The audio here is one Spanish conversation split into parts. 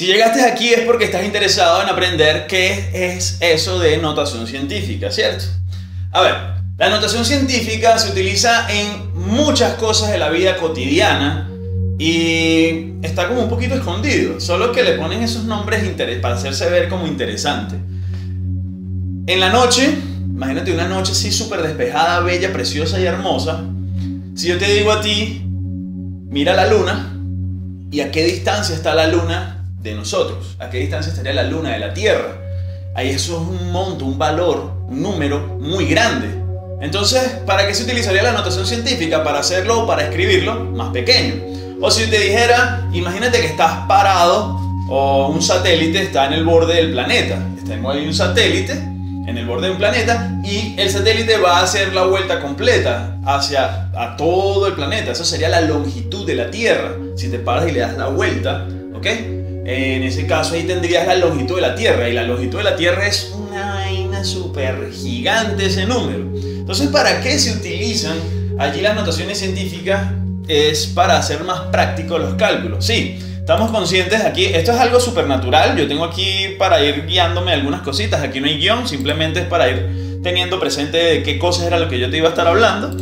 Si llegaste aquí es porque estás interesado en aprender qué es eso de notación científica, ¿cierto? A ver, la notación científica se utiliza en muchas cosas de la vida cotidiana y está como un poquito escondido, solo que le ponen esos nombres para hacerse ver como interesante. En la noche, imagínate una noche así súper despejada, bella, preciosa y hermosa, si yo te digo a ti, mira la luna, ¿y a qué distancia está la luna de nosotros? ¿A qué distancia estaría la luna de la Tierra? Ahí eso es un monto, un valor, un número muy grande. Entonces, ¿para qué se utilizaría la notación científica? Para hacerlo o para escribirlo más pequeño. O si te dijera, imagínate que estás parado o un satélite está en el borde del planeta. Tengo ahí un satélite en el borde de un planeta y el satélite va a hacer la vuelta completa hacia a todo el planeta. Eso sería la longitud de la Tierra. Si te paras y le das la vuelta, ¿ok? En ese caso ahí tendrías la longitud de la Tierra y la longitud de la Tierra es una vaina súper gigante ese número. Entonces, ¿para qué se utilizan allí las notaciones científicas? Es para hacer más prácticos los cálculos. Sí, estamos conscientes aquí, esto es algo supernatural, yo tengo aquí para ir guiándome algunas cositas, aquí no hay guion, simplemente es para ir teniendo presente de qué cosas era lo que yo te iba a estar hablando.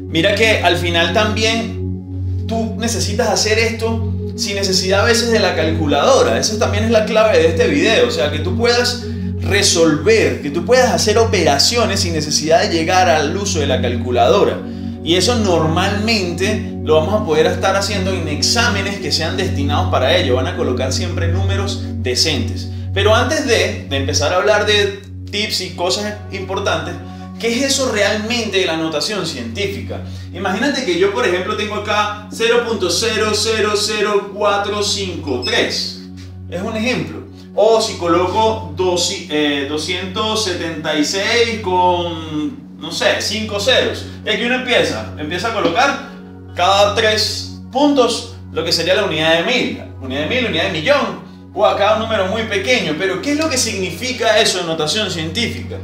Mira que al final también tú necesitas hacer esto sin necesidad a veces de la calculadora, esa también es la clave de este video, o sea, que tú puedas resolver, que tú puedas hacer operaciones sin necesidad de llegar al uso de la calculadora. Y eso normalmente lo vamos a poder estar haciendo en exámenes que sean destinados para ello. Van a colocar siempre números decentes. Pero antes de, empezar a hablar de tips y cosas importantes, ¿qué es eso realmente de la notación científica? Imagínate que yo, por ejemplo, tengo acá 0.000453. Es un ejemplo. O si coloco 276 eh, con, no sé, 5 ceros. Y aquí uno empieza, empieza a colocar cada tres puntos lo que sería la unidad de mil. Unidad de mil, unidad de millón. O acá un número muy pequeño. Pero ¿qué es lo que significa eso en notación científica?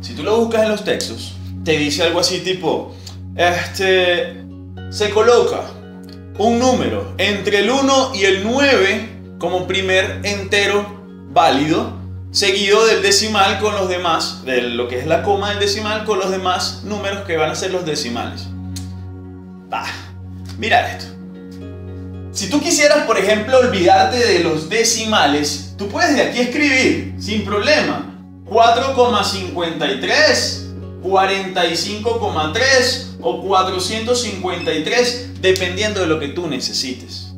Si tú lo buscas en los textos, te dice algo así tipo, este, se coloca un número entre el 1 y el 9 como primer entero válido, seguido del decimal con los demás, de lo que es la coma del decimal con los demás números que van a ser los decimales. Bah, mira esto. Si tú quisieras, por ejemplo, olvidarte de los decimales, tú puedes de aquí escribir sin problema 4,53, 45,3 o 453, dependiendo de lo que tú necesites.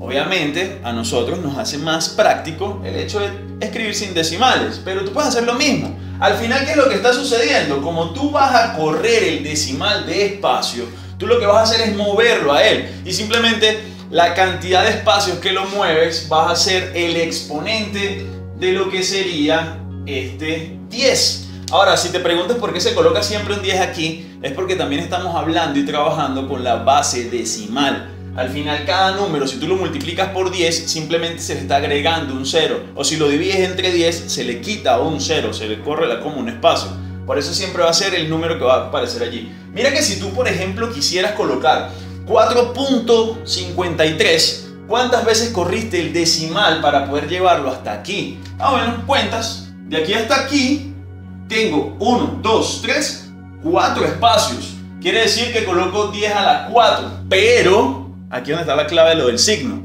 Obviamente a nosotros nos hace más práctico el hecho de escribir sin decimales, pero tú puedes hacer lo mismo. Al final, ¿qué es lo que está sucediendo? Como tú vas a correr el decimal de espacio, tú lo que vas a hacer es moverlo a él y simplemente la cantidad de espacios que lo mueves vas a ser el exponente de lo que sería este 10. Ahora, si te preguntas por qué se coloca siempre un 10 aquí, es porque también estamos hablando y trabajando con la base decimal. Al final cada número, si tú lo multiplicas por 10, simplemente se le está agregando un 0. O si lo divides entre 10, se le quita un 0, se le corre la como un espacio. Por eso siempre va a ser el número que va a aparecer allí. Mira que si tú, por ejemplo, quisieras colocar 4.53, ¿cuántas veces corriste el decimal para poder llevarlo hasta aquí? Ah, bueno, cuentas. De aquí hasta aquí tengo 1, 2, 3, 4 espacios. Quiere decir que coloco 10 a la 4, pero Aquí donde está la clave de lo del signo.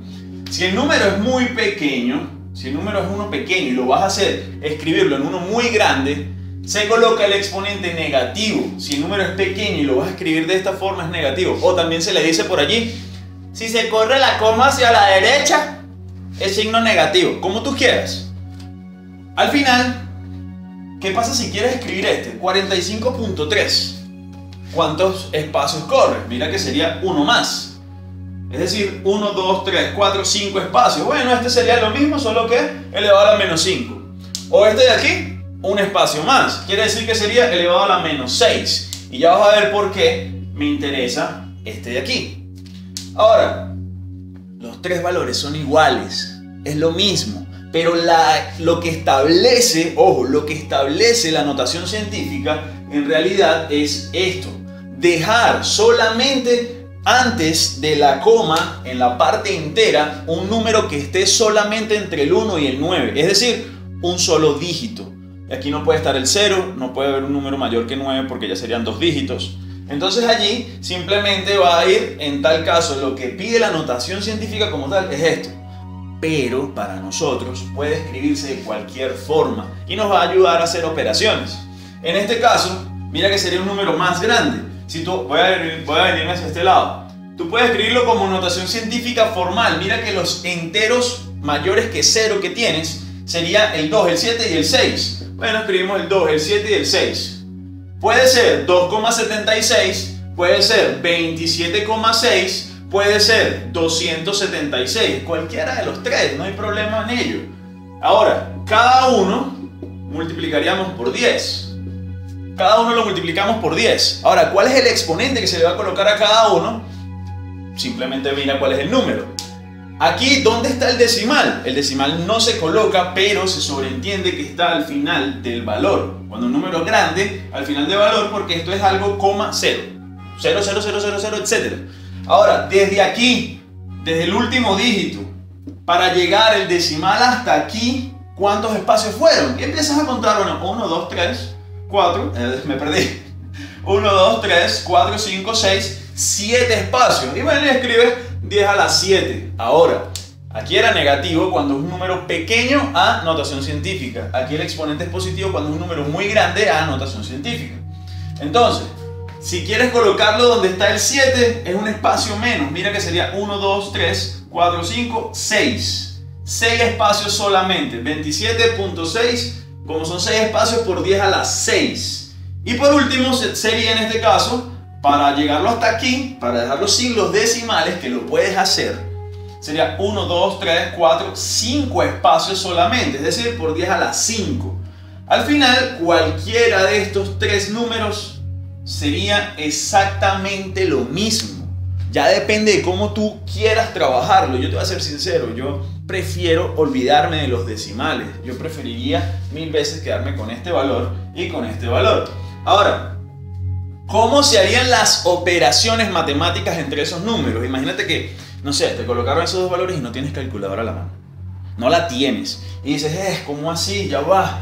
Si el número es muy pequeño, si el número es uno pequeño y lo vas a hacer, escribirlo en uno muy grande, se coloca el exponente negativo. Si el número es pequeño y lo vas a escribir de esta forma es negativo. O también se le dice por allí, si se corre la coma hacia la derecha, es signo negativo, como tú quieras. Al final, ¿qué pasa si quieres escribir este? 45.3. ¿Cuántos espacios corre? Mira que sería uno más. Es decir, 1, 2, 3, 4, 5 espacios. Bueno, este sería lo mismo, solo que elevado a la menos 5. O este de aquí, un espacio más. Quiere decir que sería elevado a la menos 6. Y ya vas a ver por qué me interesa este de aquí. Ahora, los tres valores son iguales. Es lo mismo. Pero lo que establece, ojo, lo que establece la notación científica en realidad es esto. Dejar solamente antes de la coma, en la parte entera, un número que esté solamente entre el 1 y el 9, es decir, un solo dígito. Aquí no puede estar el 0, no puede haber un número mayor que 9 porque ya serían dos dígitos. Entonces allí simplemente va a ir, en tal caso, lo que pide la notación científica como tal es esto. Pero para nosotros puede escribirse de cualquier forma y nos va a ayudar a hacer operaciones. En este caso, mira que sería un número más grande. Si tú, voy a, voy a venirme hacia este lado. Tú puedes escribirlo como notación científica formal. Mira que los enteros mayores que 0 que tienes sería el 2, el 7 y el 6. Bueno, escribimos el 2, el 7 y el 6. Puede ser 2,76, puede ser 27,6, puede ser 276, cualquiera de los tres, no hay problema en ello. Ahora, cada uno multiplicaríamos por 10. Cada uno lo multiplicamos por 10. Ahora, ¿cuál es el exponente que se le va a colocar a cada uno? Simplemente mira cuál es el número. Aquí, ¿dónde está el decimal? El decimal no se coloca, pero se sobreentiende que está al final del valor. Cuando un número es grande, al final del valor, porque esto es algo coma cero. 0, 0, 0, 0, 0, etc. Ahora, desde aquí, desde el último dígito, para llegar el decimal hasta aquí, ¿cuántos espacios fueron? Y empiezas a contar, bueno, 1, 2, 3, 4, me perdí. 1, 2, 3, 4, 5, 6, 7 espacios. Y bueno, escribes 10 a la 7. Ahora, aquí era negativo cuando es un número pequeño a notación científica. Aquí el exponente es positivo cuando es un número muy grande a notación científica. Entonces, si quieres colocarlo donde está el 7, es un espacio menos. Mira que sería 1, 2, 3, 4, 5, 6. 6 espacios solamente. 27.6, como son 6 espacios por 10 a la 6. Y por último, sería en este caso para llegarlo hasta aquí, para dejarlo sin los decimales, que lo puedes hacer, sería 1, 2, 3, 4, 5 espacios solamente, es decir, por 10 a la 5. Al final, cualquiera de estos tres números sería exactamente lo mismo. Ya depende de cómo tú quieras trabajarlo. Yo te voy a ser sincero, yo prefiero olvidarme de los decimales. Yo preferiría mil veces quedarme con este valor y con este valor. Ahora, ¿Cómo se harían las operaciones matemáticas entre esos números? Imagínate que, no sé, te colocaron esos dos valores y no tienes calculadora a la mano. No la tienes. Y dices, eh, ¿cómo así? Ya va.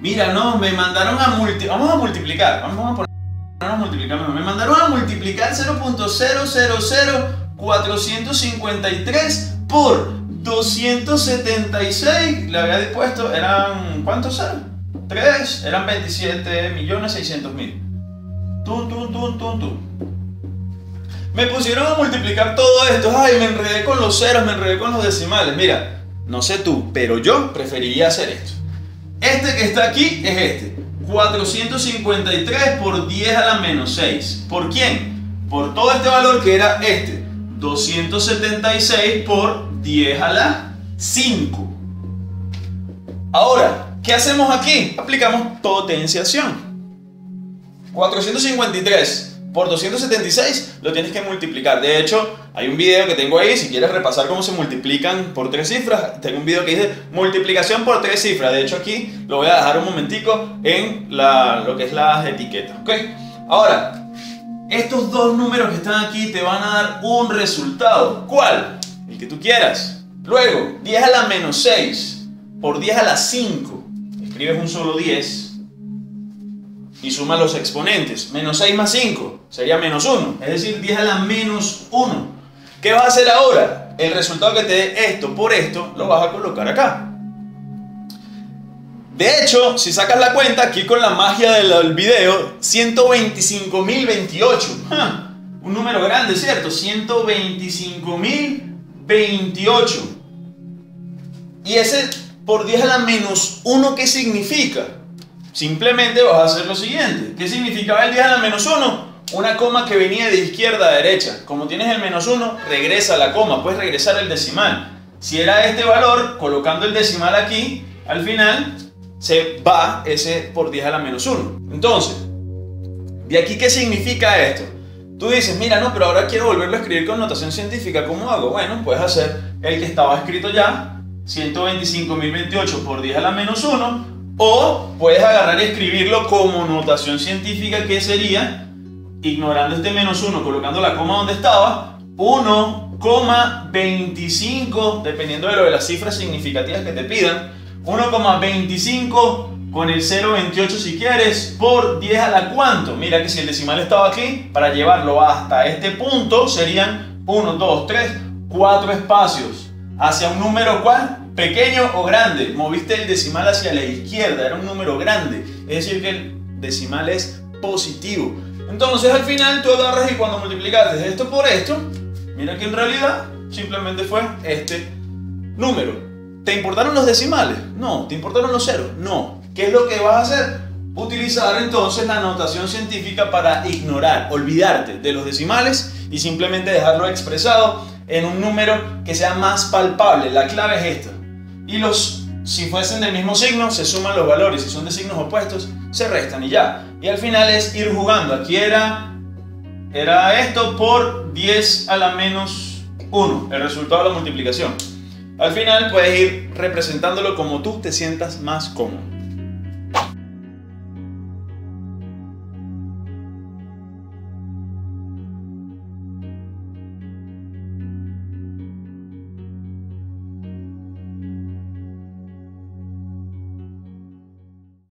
Mira, no, me mandaron a multiplicar. Vamos a multiplicar. Vamos a poner multiplicar. Me mandaron a multiplicar 0.000453 por 276. Le había puesto, eran, ¿cuántos ceros? 3, eran 27 millones 600 mil. Me pusieron a multiplicar todo esto. Ay, me enredé con los ceros, me enredé con los decimales. Mira, no sé tú, pero yo preferiría hacer esto. Este que está aquí es este. 453 por 10 a la menos 6. ¿Por quién? Por todo este valor que era este. 276 por 10 a la 5. Ahora, ¿qué hacemos aquí? Aplicamos potenciación. 453 por 276 lo tienes que multiplicar. De hecho, hay un video que tengo ahí, si quieres repasar cómo se multiplican por tres cifras, tengo un video que dice multiplicación por tres cifras. De hecho, aquí lo voy a dejar un momentico en la, lo que es las etiquetas. ¿ok? Ahora, estos dos números que están aquí te van a dar un resultado. ¿Cuál? El que tú quieras. Luego, 10 a la menos 6 por 10 a la 5. Escribes un solo 10 y suma los exponentes. Menos 6 más 5 sería menos 1, es decir, 10 a la menos 1. ¿Qué vas a hacer ahora? El resultado que te dé esto por esto lo vas a colocar acá. De hecho, si sacas la cuenta, aquí con la magia del video, 125.028. Un número grande, ¿cierto? 125.028. Y ese por 10 a la menos 1, ¿qué significa? Simplemente vas a hacer lo siguiente. ¿Qué significaba el 10 a la menos 1? Una coma que venía de izquierda a derecha. Como tienes el menos 1, regresa la coma, puedes regresar el decimal. Si era este valor, colocando el decimal aquí, al final se va ese por 10 a la menos 1. Entonces, ¿de aquí qué significa esto? Tú dices, mira, no, pero ahora quiero volverlo a escribir con notación científica. ¿Cómo hago? Bueno, puedes hacer el que estaba escrito ya, 125.028 por 10 a la menos 1, o puedes agarrar y escribirlo como notación científica, que sería ignorando este menos 1, colocando la coma donde estaba, 1,25, dependiendo de lo de las cifras significativas que te pidan, 1,25 con el 0,28 si quieres, por 10 a la cuánto. Mira que si el decimal estaba aquí, para llevarlo hasta este punto serían 1, 2, 3, 4 espacios. ¿Hacia un número cuál? Pequeño o grande. Moviste el decimal hacia la izquierda, era un número grande. Es decir, que el decimal es positivo. Entonces al final tú agarras y cuando multiplicaste esto por esto, mira que en realidad simplemente fue este número. ¿Te importaron los decimales? No. ¿Te importaron los ceros? No. ¿Qué es lo que vas a hacer? Utilizar entonces la notación científica para ignorar, olvidarte de los decimales y simplemente dejarlo expresado en un número que sea más palpable. La clave es esta. Y los, si fuesen del mismo signo, se suman los valores. Si son de signos opuestos, se restan y ya. Y al final es ir jugando. Aquí era, era esto por 10 a la menos 1, el resultado de la multiplicación. Al final puedes ir representándolo como tú te sientas más cómodo.